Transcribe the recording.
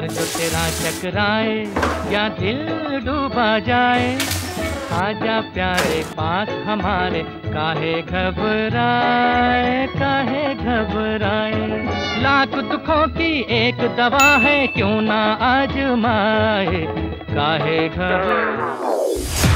प्यार जो तेरा चकराए या दिल डूबा जाए। आजा प्यारे पास हमारे, काहे घबराए काहे घबराए। लाख दुखों की एक दवा है, क्यों ना आजमाए, काहे घबराए।